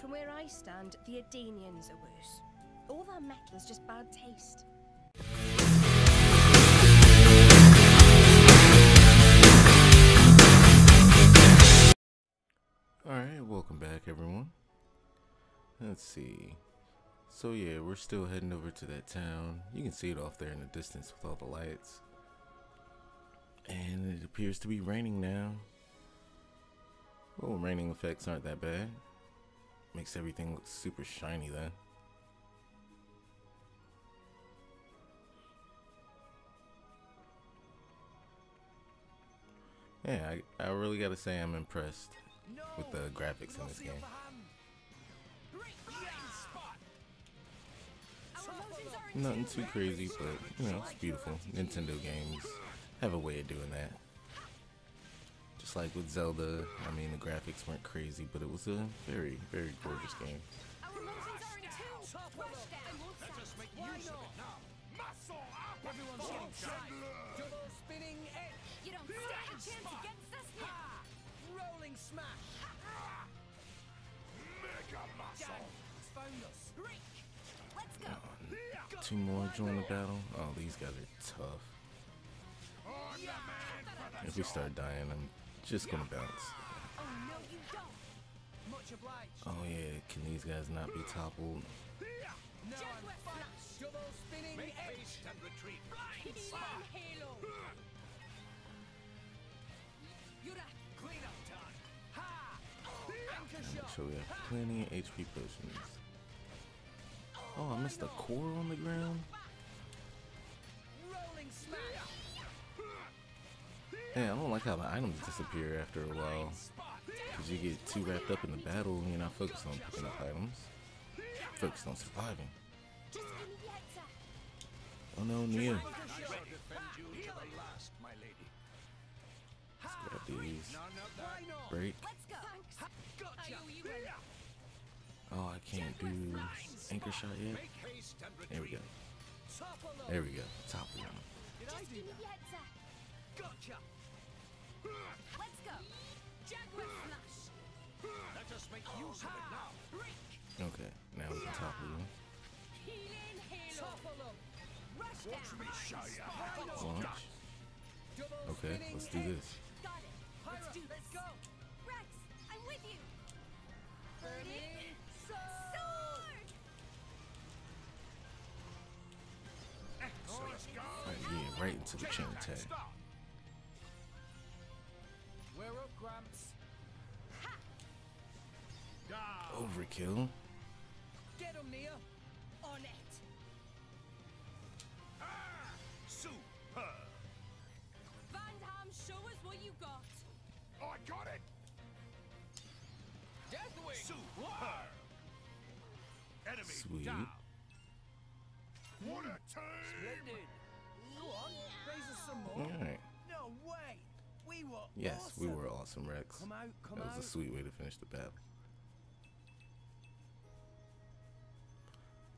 From where I stand, the Ardainians are worse. All their metal's just bad taste. Alright, welcome back everyone. Let's see. So yeah, we're still heading over to that town. You can see it off there in the distance with all the lights. And it appears to be raining now. Well, raining effects aren't that bad. Makes everything look super shiny then. Yeah, I, I really gotta say I'm impressed with the graphics in this game. Nothing too crazy, but you know, it's beautiful. Nintendo games have a way of doing that. Like with Zelda, I mean, the graphics weren't crazy, but it was a very, very gorgeous game. You don't stand a chance against us here. Rolling smash. Mega muscle. Found us. Let's go. Two more join the battle. Oh, these guys are tough. I'm the man for the If we start dying, I'm just gonna bounce. Oh no, you don't. Much. Oh yeah, can these guys not be toppled? Now I'm fast. Double spinning Make edge. haste and retreat. Healing halo. Yura. Clean up time. Ha! Anchor shot. So we have plenty of HP potions. Oh, I missed a core on the ground? Yeah, I don't like how the items disappear after a while. Because you get too wrapped up in the battle and you're not focused on picking up items. Focused on surviving. Just give me the answer. Oh no, Nia. Anchor I shall defend you to the last, my lady. Grab these. None of Why that. not? Break. Let's go. Thanks. I Gotcha. owe you one. Oh, I can't do anchor shot yet. Make haste and retreat. There we go. Topple. There we go. Top of them. Did I Just do give me that? the answer. Gotcha. Let's go. Jaguar smash. Let us make use of it now. Okay, now we can topple you. Healing halo. Topple them. Rush Watch down. me show you how not? it's Launch. Okay, let's do this. Got it. Let's Pyra, do let's go. Rex, I'm with you. Burning sword. Sword. Excellent. Right, yeah, right into the chain attack. Overkill. Get him, Nia. On it. Ah, Super. Van Ham, show us what you got. I got it. Deathwing. Super. Enemy Sweet. down. What a turn. Splendid. Go on. Raise us some more. Alright. No way. We were Yes, we were awesome, Rex. Come out, come That out. was a sweet way to finish the battle.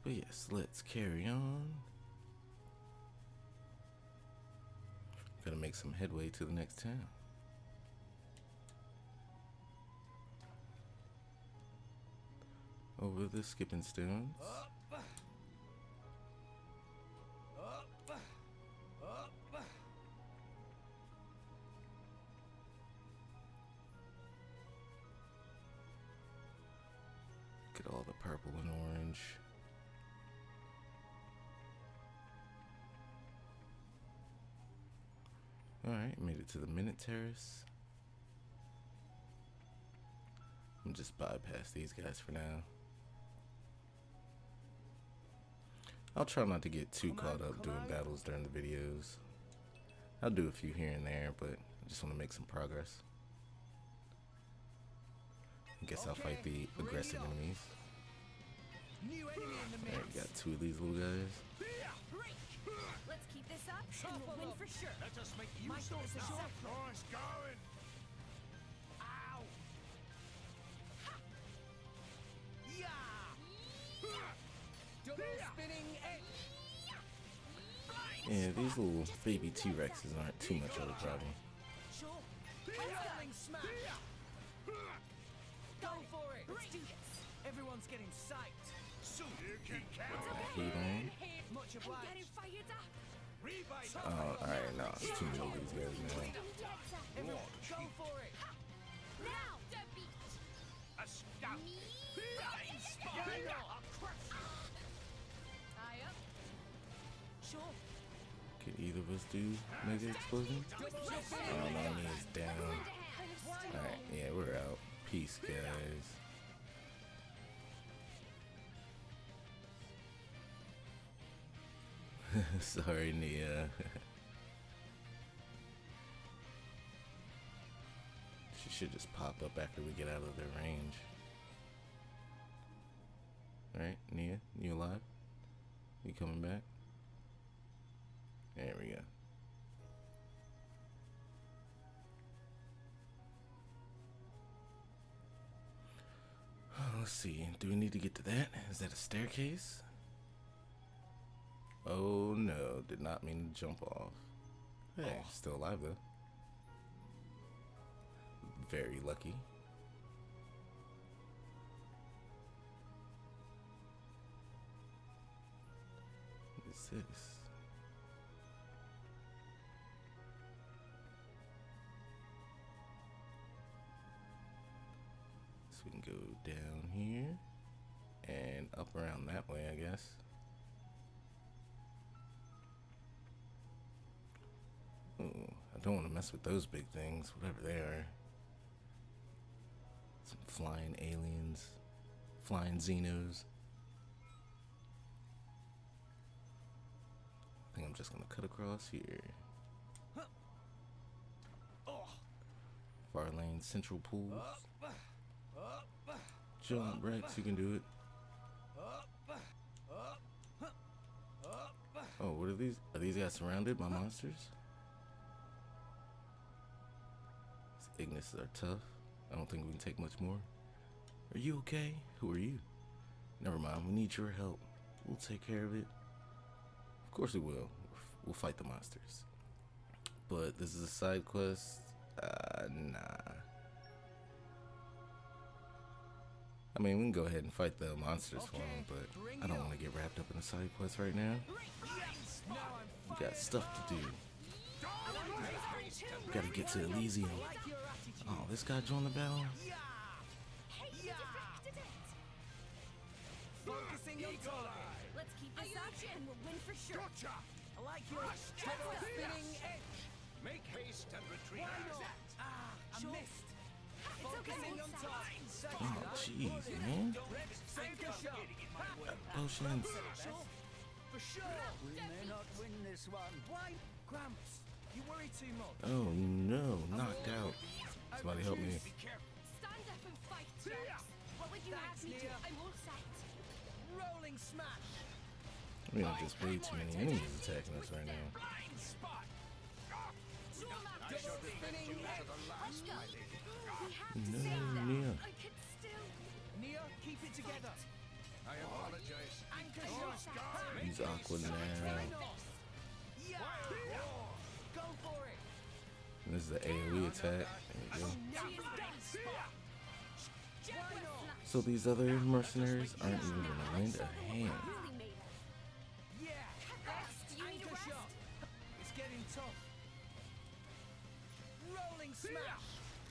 But yes, let's carry on. Gotta make some headway to the next town. Over the skipping stones. Alright, made it to the Minute Terrace. I'm just bypass these guys for now. I'll try not to get too caught up doing battles during the videos. I'll do a few here and there, but I just want to make some progress. I guess I'll fight the aggressive enemies. New enemy in the Alright, got two of these little guys. Break. Let's up and we'll win them. for sure. Let us make Might use give of us it a now. shot. Nice going. Ow. Yeah. Double spinning edge. Yeah, these little baby T-Rexes aren't too much of a problem. Sure. Smash. Go for it. Let's do this. Everyone getting psyched. Soon you can count. Heat on. Much I'm obliged. Oh, alright, no, it's too many of these guys now. Go for it. Now. A. Sure. Can either of us do mega explosion? Oh no, Nia's down. Alright, yeah, we're out. Peace, guys. Sorry, Nia. she should just pop up after we get out of their range. Alright, Nia, you alive? You coming back? There we go. Let's see. Do we need to get to that? Is that a staircase? Oh no, did not mean to jump off. Hey, oh, still alive though. Very lucky. What is this? So we can go down here and up around that way, I guess. Don't want to mess with those big things, whatever they are. Some flying aliens, flying xenos. I think I'm just gonna cut across here. Far lane central pools. Jump, Rex, you can do it. Oh, what are these? Are these guys surrounded by monsters? Ignis are tough. I don't think we can take much more. Are you okay? Who are you? Never mind, we need your help. We'll take care of it. Of course we will. We'll fight the monsters. But this is a side quest. Uh, nah. I mean, we can go ahead and fight the monsters for them, but I don't want to get wrapped up in a side quest right now. Now We got stuff to do. We Gotta get to Elysium. Like your attitude. Oh, this guy joined the battle? Yeah. Hey, you deflected it. Focusing on target. Let's keep this up and we'll win for sure. Gotcha. I like your double spinning edge. Make haste and retreat. Why not? Ah, I missed. It's. Focusing on we'll target. Second Oh, jeez, man. Save the shot. Potions. For sure. We may not win this one. Why? Gramps, you worry too much. Oh no, knocked out. Somebody help me. Stand up and fight, Rex. What would you Thanks, have me do? I'm all set. Rolling smash. We have just way too many enemies attacking us right now. Blind spot. Double spinning edge. Let's go. We have to No. Nia. I could still. Nia, keep it together. I apologize. Anchor. He's awkward now. Yeah. Go for it. This is the AoE attack. So these other mercenaries aren't even gonna lend a hand.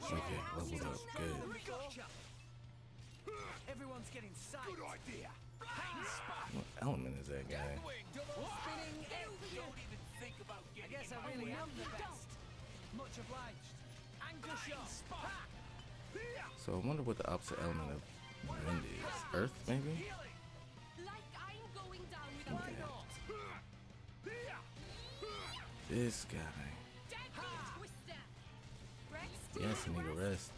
Okay, leveled up. Good. Everyone's getting psyched. Good idea. What element is that guy? I guess I really am the best. Much obliged. Anchor shot. Ha! So I wonder what the opposite element of wind is. Earth, maybe? Healing. Like I'm going down with a Why Yeah. This guy. deadly twister. Rex, do Yes, I need a rest.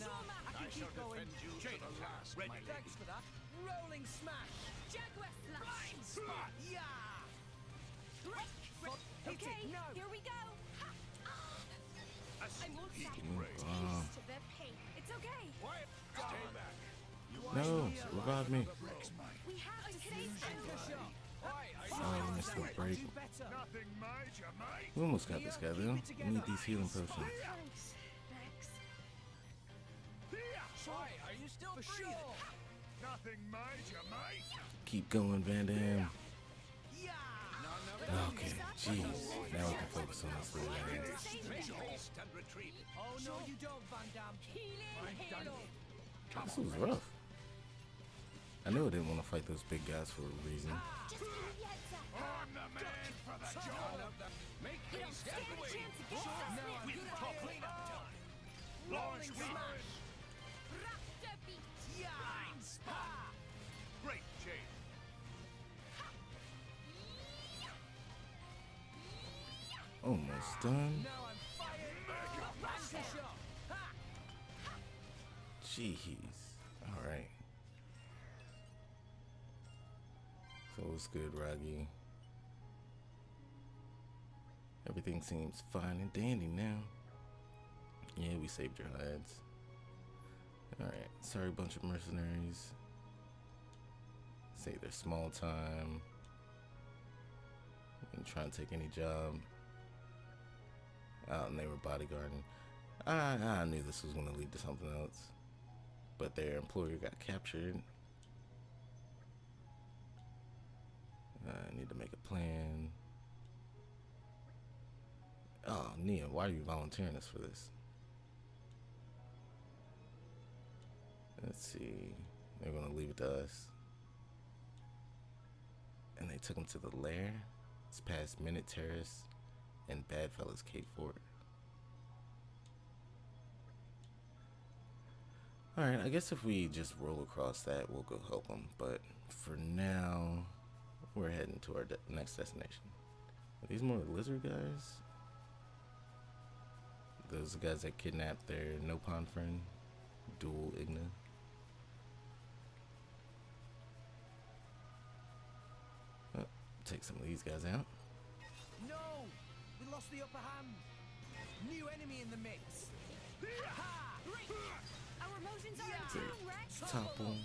No, I can keep going. you to the last, my lady. Thanks for that. Rolling smash. Jaguar slash. Spot. Yeah. Break. Hit Okay, No, revive me. We have to save Anchor them. shot. Oh, we missed the break. Do better. Nothing major, mate. We almost got this guy though. We need these healing potions. Thanks, Rex. Sure. Are Okay, jeez. Now we can focus on this little man. Haste and retreat. Oh no, you don't, Vandham. This was rough. I knew I didn't want to fight those big guys for a reason. Just keep your heads up. I'm the man for the job. Make You don't haste stand and a wait. chance against us. Now I'm Almost done. I'm. Jeez. Alright. So it's good, Raggy? Everything seems fine and dandy now. Yeah, we saved your hides. Alright, sorry bunch of mercenaries. Say they're small time. And try and take any job. Out and they were bodyguarding. I, I knew this was going to lead to something else. But their employer got captured. I need to make a plan. Oh, Nia, why are you volunteering us for this? Let's see. They're going to leave it to us. And they took him to the lair. It's past Minute Terrace and Badfellas Cape Fort. Alright, I guess if we just roll across that, we'll go help them. But for now, we're heading to our de- next destination. Are these more lizard guys? Those guys that kidnapped their Nopon friend, Dual Igna. Uh, take some of these guys out. No. We lost the upper hand. New enemy in the mix. Our emotions are in tune, Rex. Topple.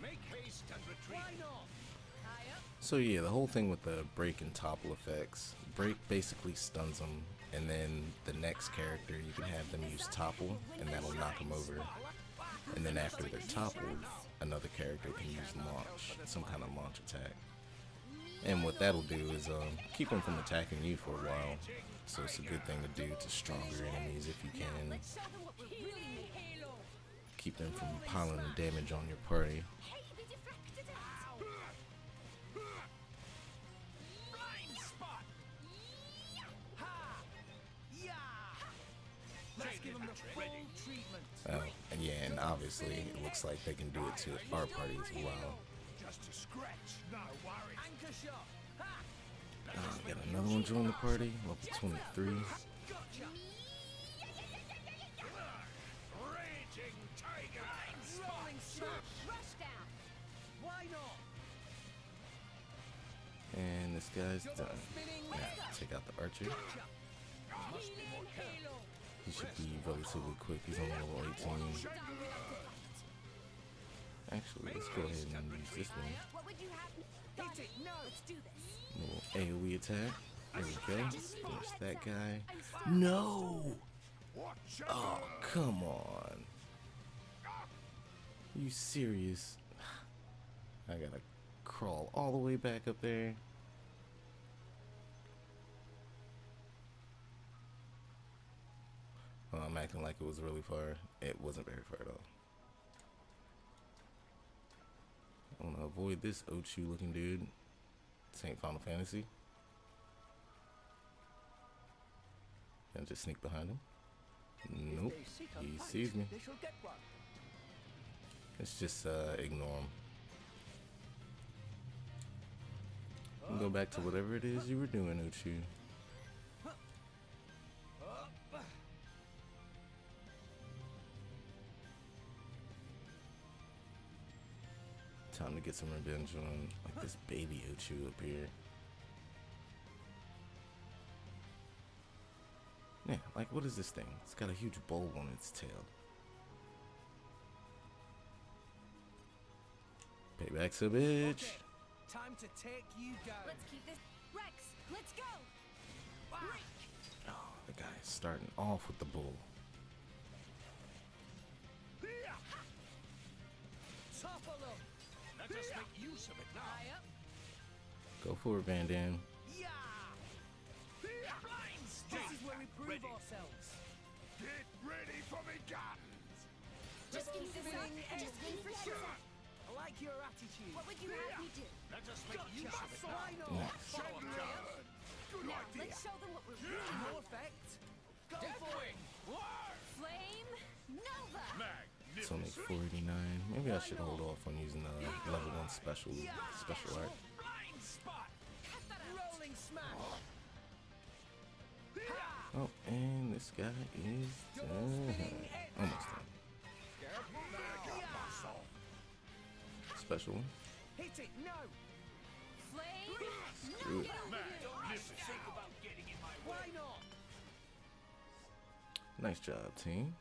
Make haste and retreat. Why not? So yeah, the whole thing with the break and topple effects. Break basically stuns them, and then the next character you can have them use topple, and that'll knock them over. And then after they're toppled, another character can use launch, some kind of launch attack. And what that'll do is um, keep them from attacking you for a while. So it's a good thing to do to stronger enemies if you can. Keep them from piling damage on your party. Treatment. Uh, and yeah, and obviously it looks like they can do it to our party as well. Just a scratch. No worries. Anchor shot. Ha. Uh, got another one join the party, level 23. Gotcha. Raging tiger. Rolling smash. Rush down. Why not? And this guy's done. spinning. Now, take out the archer. Gotcha. Healing halo. He should be relatively quick. He's only level 18. Actually, let's go ahead and use this one. Little AoE attack. There we go. Finish that guy. No! Oh, come on. you serious? I gotta crawl all the way back up there. I'm acting like it was really far. It wasn't very far at all. I want to avoid this Ochu looking dude. This ain't Final Fantasy. And just sneak behind him. Nope. They seek a He sees me. They shall get one. Let's just uh, ignore him. And go back to whatever it is you were doing, Uchu. Time to get some revenge on like this baby Uchu up here. Yeah, like what is this thing? It's got a huge bulb on its tail. Payback's a bitch. Okay, Time to take you down. Let's keep this. Rex, let's go. Break. Oh, the guy's starting off with the bull. Let us make use of it now. Go for it, Vandham. Yeah! This is where we prove Ready. ourselves. Get ready for me guns. Just keep this up and just win for sure. I like your attitude. What would you have me do? Let us make Gotcha. use of it now. Why not? Nice. Shed. Good Now, idea. let's show them what we're really No effect. It's only Magnificent. 489. Maybe I should hold off on using the level 1 special special art. Oh, and this guy is done. Almost done. Special one. Screw it. Nice job, team.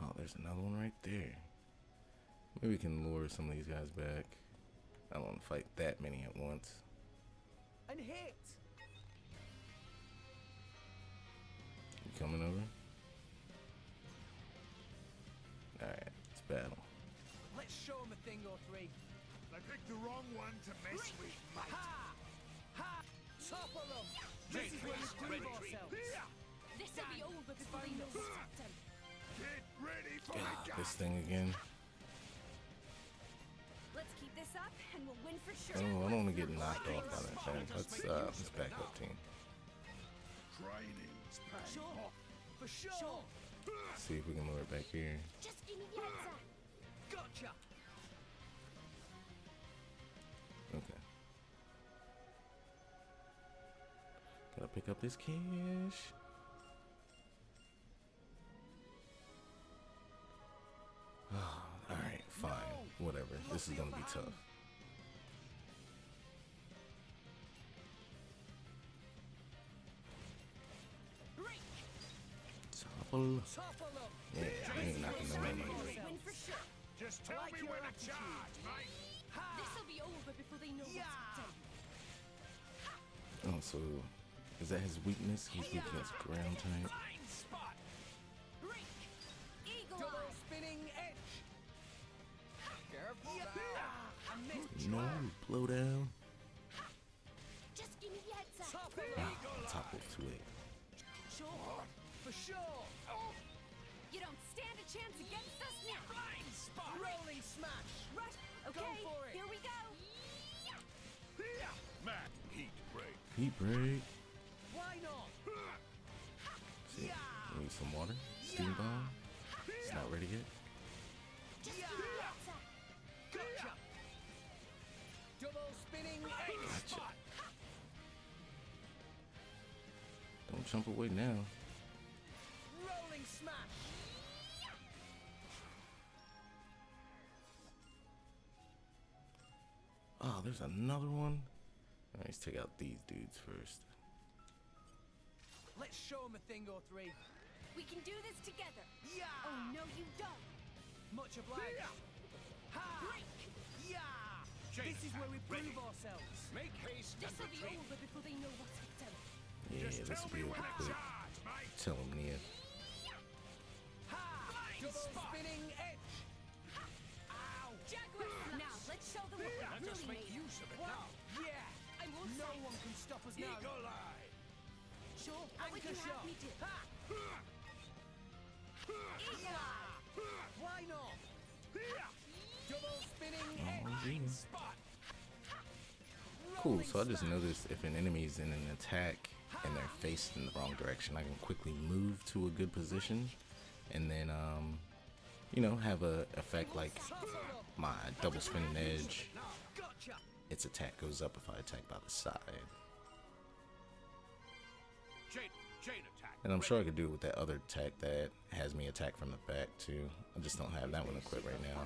Oh, there's another one right there. Maybe we can lure some of these guys back. I don't want to fight that many at once. And hit. You coming over? Alright, let's battle. Let's show him a thing or three. I picked the wrong one to mess with, mate. Ha! Ha! Topple them. This is where we prove Ready. ourselves. This'll be over before they know what's ready for me Ah, this thing again. Let's keep this up and we'll win for sure. Oh, I don't want to get knocked off by that thing. Let's uh, let's back up, team. Training's paying Sure. off. For sure. See if we can lure it back here. Just give me the heads. Gotcha. Okay. Gotta pick up this cash. This is gonna be tough. Topple. Topple. Yeah, I ain't knocking no one over. Win for sure. Just tell like me when to attitude. charge, mate. This'll be over before they know Yeah. what's happened. Oh, so is that his weakness? He's weak against ground type. No, blow down. Just give me the heads up. Topple Ah, them. topple to it. Sure. For sure. You don't stand a chance against us now. Blind spot. Rolling smash. Rush. Okay, for it. here we go. Mac, heat break. Heat break. Why not? See, we need some water. Steam bomb. It's not ready yet. Don't jump away now. Rolling smash. Oh, there's another one. All right, let's take out these dudes first. Let's show him a thing or three. We can do this together. Yeah. Oh, no, you don't. Much obliged. Ha! Break. Yeah. Jake, This is where we ready. prove ourselves. Make haste This'll be over before they know what's happened. Yeah, Just this tell will be when quick. Tell him, Nia. Double spot. spinning edge. Jaguar. Now, let's show them what we're Let us make made use of it Wow. now. Yeah. I won't No say. one can stop us now. Eagle eye. Sure. What would Anchor you shot. have me do? Ha! Yeah. Why not? Double spinning Oh, edge. Spot. Cool. So I just smash. noticed if an enemy's in an attack and they're faced in the wrong direction, I can quickly move to a good position, and then um, you know, have a effect like my double spinning edge. Its attack goes up if I attack by the side. And I'm sure I could do it with that other attack that has me attack from the back too. I just don't have that one equipped right now.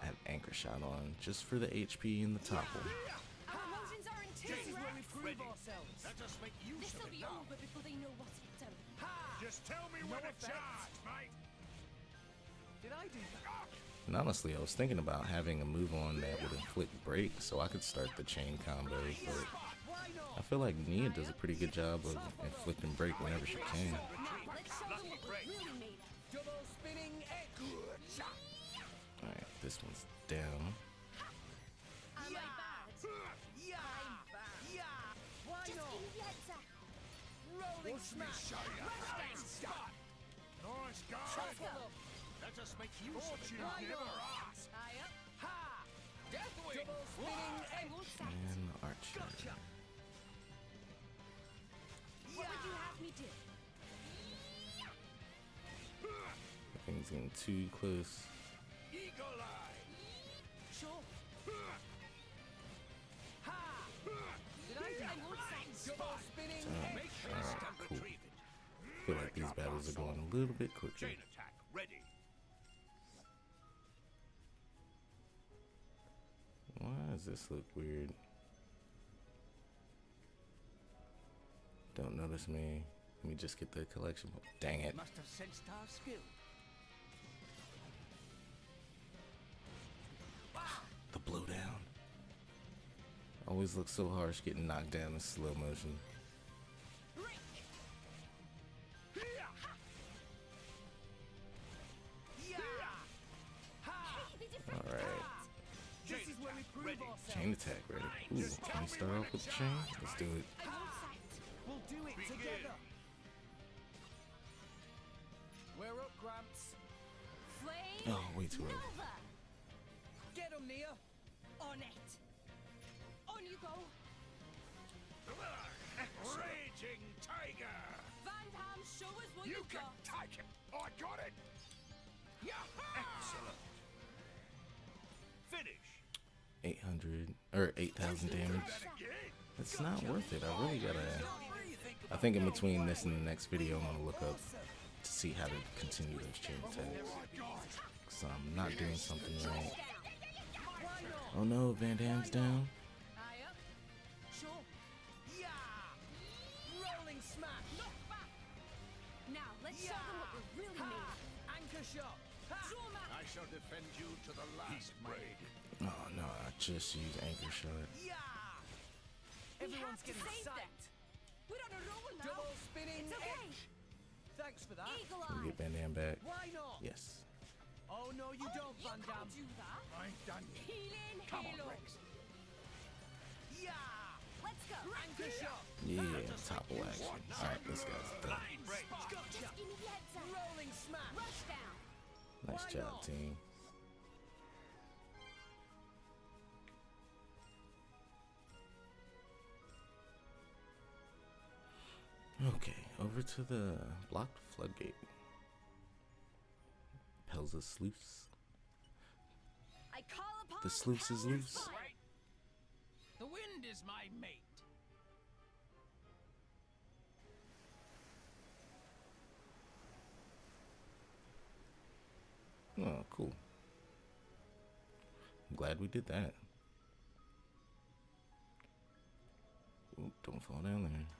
I have anchor shot on just for the HP and the topple. Ready. ourselves. Let us make use This'll of it be now. over before they know what's happened. Ha! Just tell me No when to charge, mate. Did I do that? And honestly, I was thinking about having a move on that would inflict break so I could start the chain combo, but I feel like Nia does a pretty good job of inflicting break whenever she can. Now, let's show them what we're really made of. Double spinning edge. this one's down. Smash! Nice up! Let us make. Up. Ha! Deathwing. Double spinning Archer. Gotcha! What would you have me do? I think it's getting too close. Are going a little bit quicker. Chain attack. Ready. Why does this look weird? Don't notice me. Let me just get the collection. Dang it. Must have sensed our skill. The blowdown. Always looks so harsh getting knocked down in slow motion. Chain attack ready. Ooh, can we start off with the chain? Let's do it. I won't say. We'll do it together. We're up, Gramps. Flame. Oh, way too early. Get Get 'em, Nia. On it. On you go. Raging tiger. Van Vandham, show us what You you've can got. take it. I got it. 800 or 8,000 damage. It's not worth it. I really gotta. I think in between this and the next video, I'm gonna look up to see how to continue those chain attacks. Cause I'm not doing something right. Oh no, Vandham's down. Aye up. Sure. Yeah! Rolling smash. Now let's show them what we're really Ha! made. Anchor shot. Ha! Draw back. I shall defend you to the last, Braid. Oh no, I just use anchor shot. Yeah! We Everyone's have to getting save them. psyched. We're on a roll now. Double spinning It's okay. edge. Thanks for that. Eagle Can we eye. get Vandham back? Why not? Yes. Oh no, you oh, don't, You Van can't Damme. do that. I'm done. Healing Come on. Rex. Yeah! Let's go. Anchor shot. Yeah, topple action. Alright, this guy's done. Blind Braid. Gotcha. Rolling smash. Rush down. Nice Why job, not? team. Okay, over to the blocked floodgate. Pelza sluice. I call upon The sluice is loose. fire. The wind is my mate. Oh, cool. I'm glad we did that. Ooh, don't fall down there.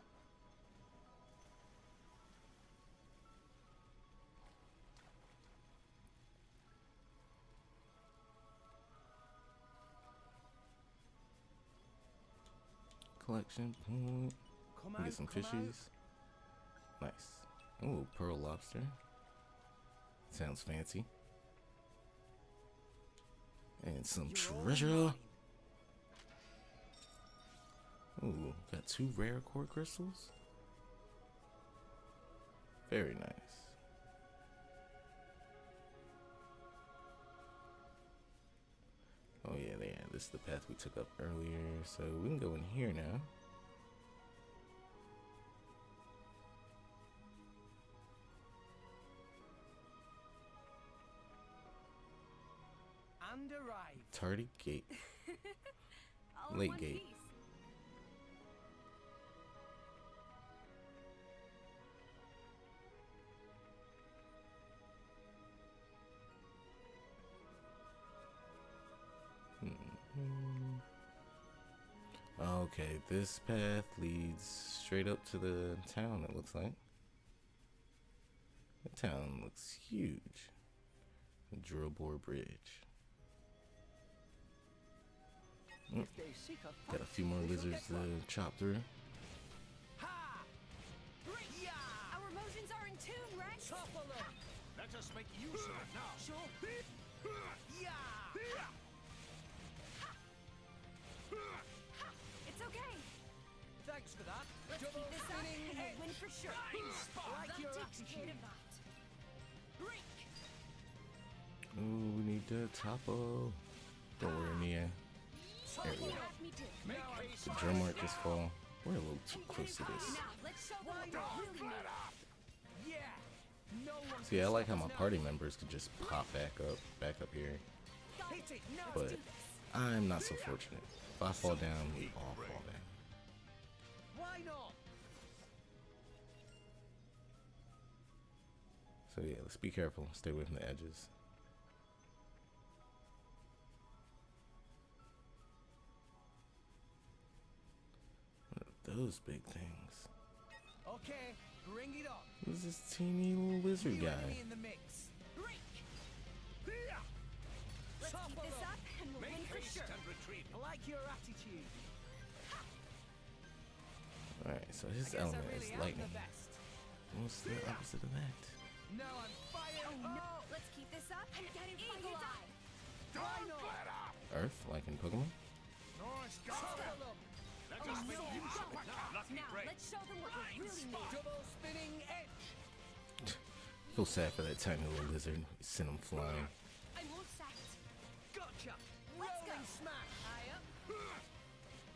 Collection point. Come We get some fishies. Nice. Oh, pearl lobster. Sounds fancy. And some You're treasure. Ooh, got two rare core crystals. Very nice. This is the path we took up earlier, so we can go in here now. And arrived. Tardy gate. Late gate. piece. Okay, this path leads straight up to the town, it looks like. The town looks huge. Drill bore bridge. Mm, If they seek a got a few more lizards to chop through. Ha! Yeah! Our emotions are in tune, Rex. Topple them. Let us make use of it now. Like your That takes care attitude. of that. Break. Ooh, we need to topo. Don't worry, ah. Mia. There we go. Let me do. Make haste. The drum mark just fall. We're a little too close to this. Now, let's show them what we really need. Yeah. See, I like how my party members could just pop back up, back up here. Hit it. No. But I'm not so fortunate. If I fall down, we all fall down. So yeah, let's be careful. Stay away from the edges. What are those big things? Okay. Bring it on. Who's this teeny little lizard New guy? in the mix. Break. Here. Let's Top keep this up and we'll win Make for haste sure. and retreat. I like your attitude. Alright, so his I guess I element really is lightning. the best. What's the opposite of that? Now I'm fired. Oh no, up. let's keep this up and get it eagle eye. Why not? Earth, like in Pokemon? Nice Top going. of them. Let us make use of it. Lucky Now, break. let's show them what we really need. Double spinning edge. Feel sad for that tiny little lizard. Send him flying. I'm all set. Gotcha. Let's go. Rolling smash. High up.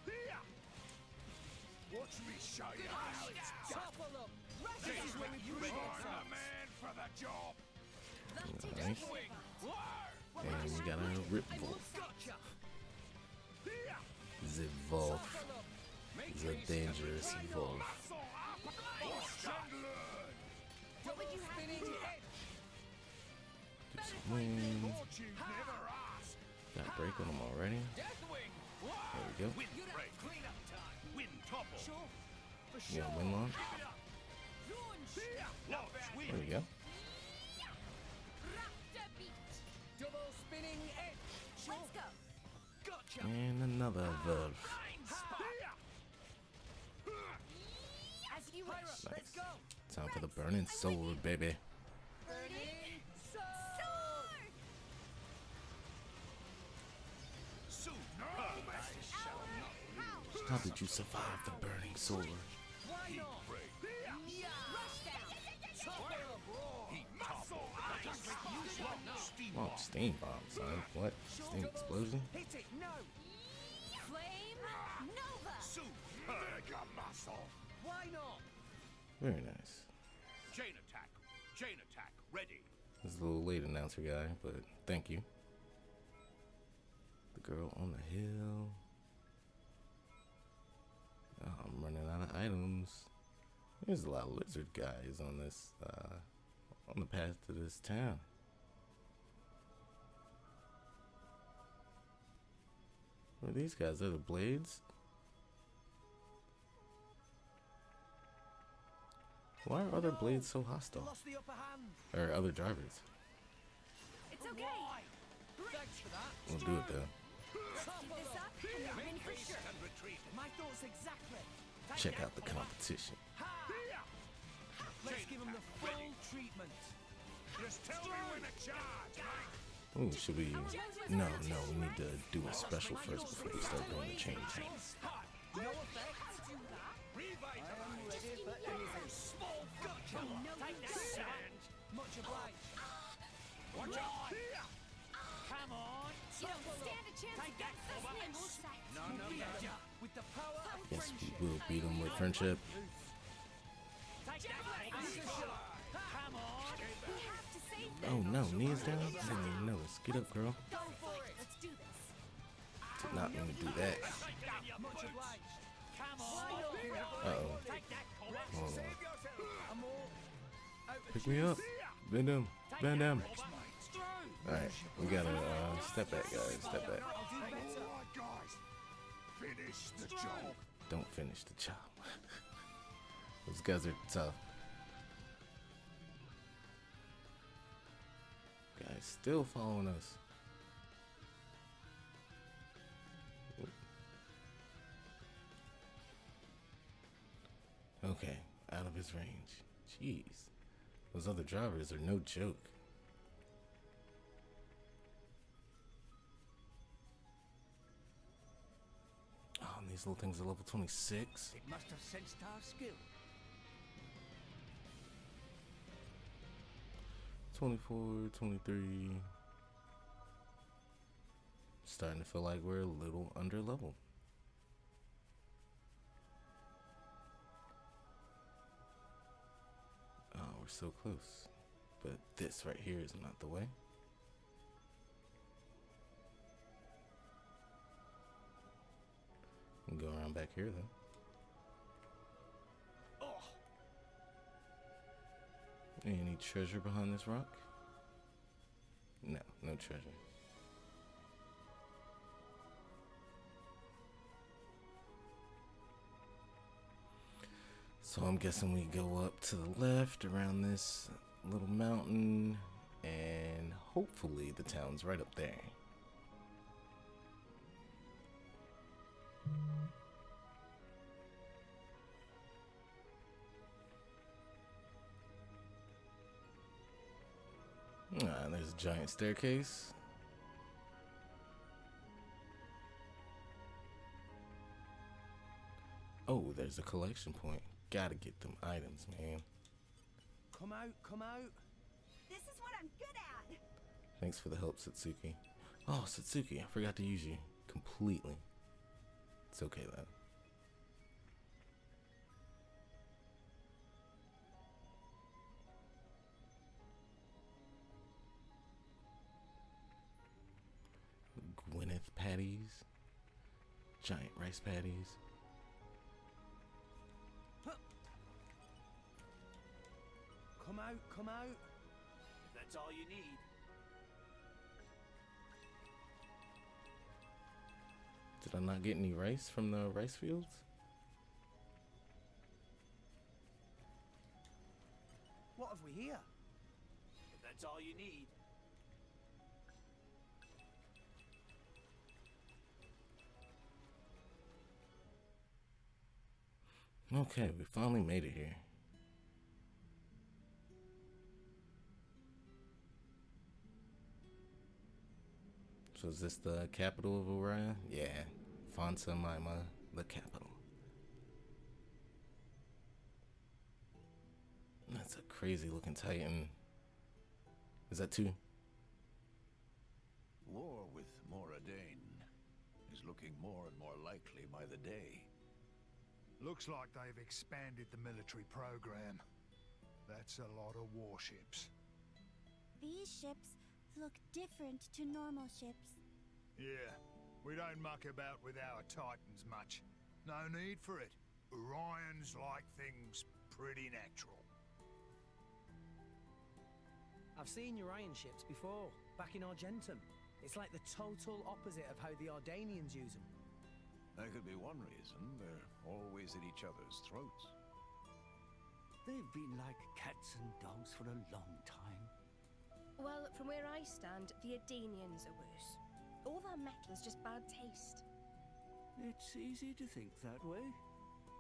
Here. Watch me show you how it's Here. Zivolf. Top of them. Make He's a haste dangerous and retreat. Volf. Muscle up. Watch and learn. What would you have me Spinning do? some wings. Thought you'd never ask. Got break on him already. Deathwing. There we go. Wind break. Clean up time. Wind topple. Sure. For Yeah, win launch. Keep it up. Here. Launch. There we go. And another Volf. As you Pyra, let's go. Time for the burning sword, baby. Burning Sword. sword. Soon. Hermes shall not How? How did you survive the burning sword? Steam bomb. son. What? Steam explosion? No. Flame Nova. Mega muscle. Why not? Very nice. Chain attack. Chain attack. Ready. This is a little late announcer guy, but thank you. The girl on the hill. Oh, I'm running out of items. There's a lot of lizard guys on this, uh, on the path to this town. What are these guys? Are the blades? Why are other blades so hostile? Lost the upper hand. Or other drivers? It's okay. Thanks for that. We'll do it though. Top Keep of this them. up and we'll win Make for haste sure. and retreat. My thoughts exactly. Check out the competition. Let's give him the full treatment. Just tell me when to charge. Ooh, should we? No, no, we need to do a special first before we start doing the chain. Take. Watch out. Come on. You don't stand a chance against us. No, no, no. With the power of Yes, we will beat them with friendship. Oh no, knees down? I didn't even notice. Get up, girl. Go for it. Let's do this. Did not mean to do that. Much obliged. Come on. Uh oh. Hold on. I'm all out of Pick me up. Bend him. Bend him. Alright, we gotta uh, step back, guys. Step back. Do better. Alright, guys. Finish the job. Don't finish the chop. Those guys are tough. Guys, still following us. Okay, out of his range. Jeez. Those other drivers are no joke. Oh, and these little things are level 26. It must have sensed our skill. 24, 23. Starting to feel like we're a little under level. Oh, we're so close. But this right here is not the way. Go around back here though. Any treasure behind this rock? No, no treasure. So I'm guessing we go up to the left around this little mountain and hopefully the town's right up there. Giant staircase. Oh, there's a collection point. Gotta get them items, man. Come out, come out. This is what I'm good at. Thanks for the help, Satsuki. Oh, Satsuki, I forgot to use you completely. It's okay though. Patties, giant rice patties. Come out, come out. If that's all you need. Did I not get any rice from the rice fields? What have we here? If that's all you need. Okay, we finally made it here. So is this the capital of Uraya? Yeah, Fonsa Myma, the capital. That's a crazy looking titan. Is that two? War with Mor Ardain is looking more and more likely by the day. Looks like they've expanded the military program. That's a lot of warships. These ships look different to normal ships. Yeah, we don't muck about with our Titans much. No need for it. Urayans like things pretty natural. I've seen Urayan ships before, back in Argentum. It's like the total opposite of how the Ardainians use them. That could be one reason. They're always at each other's throats. They've been like cats and dogs for a long time. Well, from where I stand, the Ardainians are worse. All their metal is just bad taste. It's easy to think that way,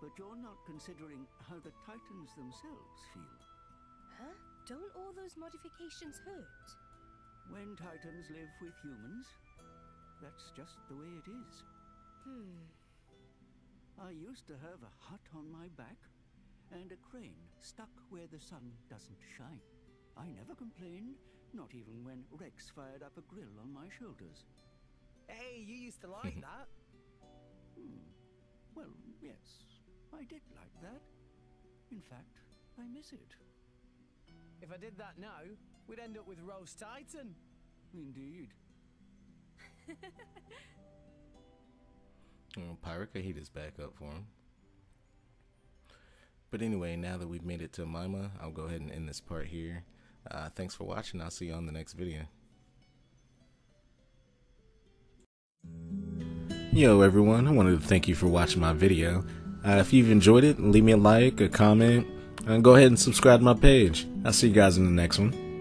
but you're not considering how the Titans themselves feel. Huh? Don't all those modifications hurt? When Titans live with humans, that's just the way it is. Hmm. I used to have a hut on my back and a crane stuck where the sun doesn't shine. I never complained, not even when Rex fired up a grill on my shoulders. Hey, you used to like that. Hmm. Well, yes, I did like that. In fact, I miss it. If I did that now, we'd end up with roast titan. Indeed. Oh, Pyrica heat is back up for him. But anyway, now that we've made it to Myma, I'll go ahead and end this part here. Uh, thanks for watching. I'll see you on the next video. Yo everyone, I wanted to thank you for watching my video. Uh, if you've enjoyed it, leave me a like, a comment, and go ahead and subscribe to my page. I'll see you guys in the next one.